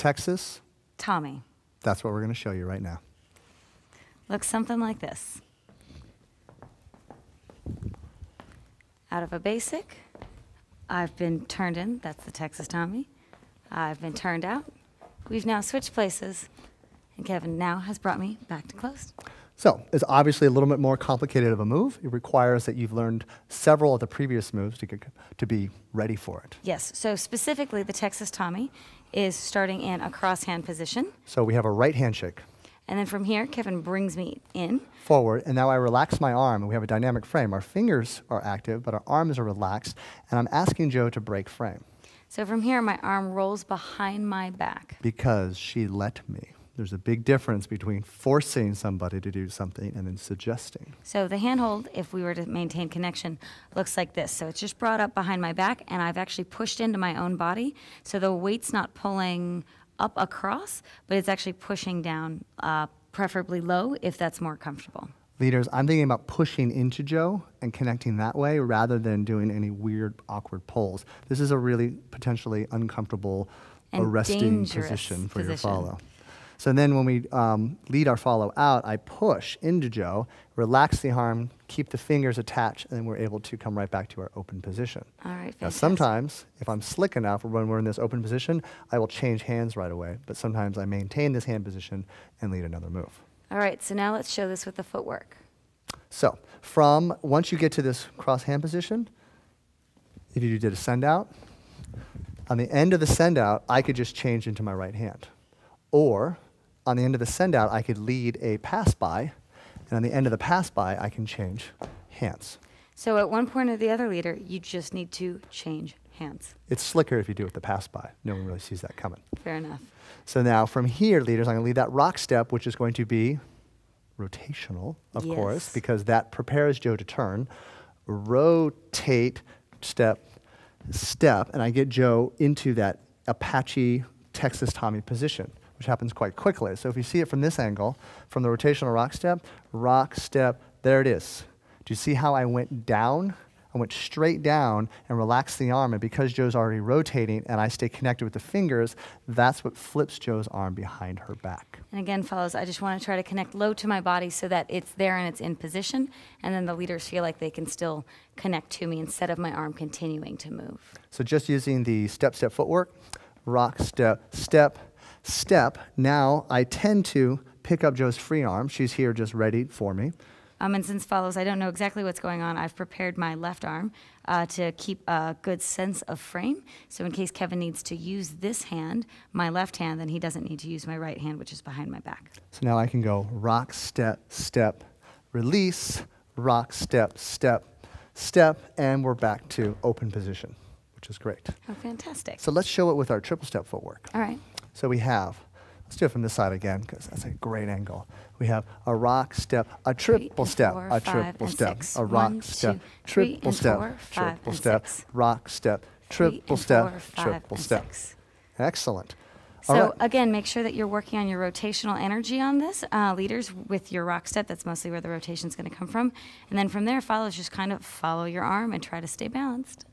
Texas, Tommy. that's what we're going to show you right now. Looks something like this. Out of a basic, I've been turned in. That's the Texas Tommy. I've been turned out. We've now switched places, and Kevin now has brought me back to closed. So it's obviously a little bit more complicated of a move. It requires that you've learned several of the previous moves to, get, to be ready for it. Yes, so specifically, the Texas Tommy is starting in a cross hand position. So we have a right handshake And then from here, Kevin brings me in. forward, and now I relax my arm, and we have a dynamic frame. Our fingers are active, but our arms are relaxed, and I'm asking Jo to break frame So from here, my arm rolls behind my back. because she let me. There's a big difference between forcing somebody to do something and then suggesting. So the handhold, if we were to maintain connection, looks like this. So it's just brought up behind my back, and I've actually pushed into my own body. So the weight's not pulling up across, but it's actually pushing down, uh, preferably low, if that's more comfortable. Leaders, I'm thinking about pushing into Jo and connecting that way rather than doing any weird, awkward pulls. This is a really potentially uncomfortable, And arresting position for your position. follow. So then when we um, lead our follow out, I push into Jo, relax the arm, keep the fingers attached, and then we're able to come right back to our open position. All right, Now, sometimes, if I'm slick enough, or when we're in this open position, I will change hands right away. But sometimes I maintain this hand position and lead another move. All right, so now let's show this with the footwork. So, from once you get to this cross hand position, if you did a send out, on the end of the send out, I could just change into my right hand. Or on the end of the send out, I could lead a pass by, and on the end of the pass by, I can change hands. So at one point or the other, leader, you just need to change hands. It's slicker if you do it with the pass by. No one really sees that coming. Fair enough. So now from here, leaders, I'm going to lead that rock step, which is going to be rotational, of course, because that prepares Jo to turn. Rotate, step, step, and I get Jo into that Apache Texas Tommy position, which happens quite quickly. So if you see it from this angle, from the rotational rock step, rock step, there it is. Do you see how I went down? I went straight down and relaxed the arm, and because Jo's already rotating and I stay connected with the fingers, that's what flips Jo's arm behind her back. And again, fellows, I just want to try to connect low to my body so that it's there and it's in position, and then the leaders feel like they can still connect to me instead of my arm continuing to move. So just using the step-step footwork, rock, step, step, step. Now I tend to pick up Jo's free arm. She's here just ready for me. Um, and since follows, I don't know exactly what's going on. I've prepared my left arm uh, to keep a good sense of frame. So in case Kevin needs to use this hand, my left hand, then he doesn't need to use my right hand, which is behind my back. So now I can go rock, step, step, release, rock, step, step, step, and we're back to open position, which is great. Oh, fantastic! So let's show it with our triple step footwork. All right. So we have, let's do it from this side again because that's a great angle. We have a rock step, a triple and step, four, a triple step, six. a rock One, step, two, triple step, four, triple step, six. rock step, triple step, four, triple step. Excellent. So right. again, make sure that you're working on your rotational energy on this, uh, leaders, with your rock step. That's mostly where the rotation is going to come from. And then from there, follows just kind of follow your arm and try to stay balanced.